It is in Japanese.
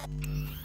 you